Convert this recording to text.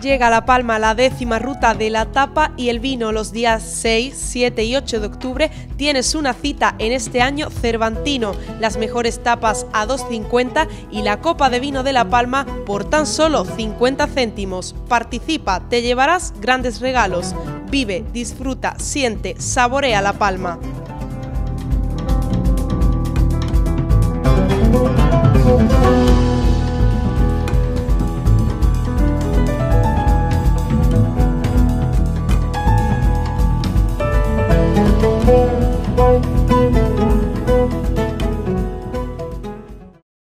Llega a La Palma la décima ruta de la tapa y el vino los días 6, 7 y 8 de octubre tienes una cita en este año Cervantino, las mejores tapas a 2.50 y la copa de vino de La Palma por tan solo 50 céntimos. Participa, te llevarás grandes regalos. Vive, disfruta, siente, saborea La Palma.